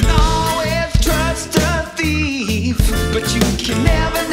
can always trust a thief, but you can never,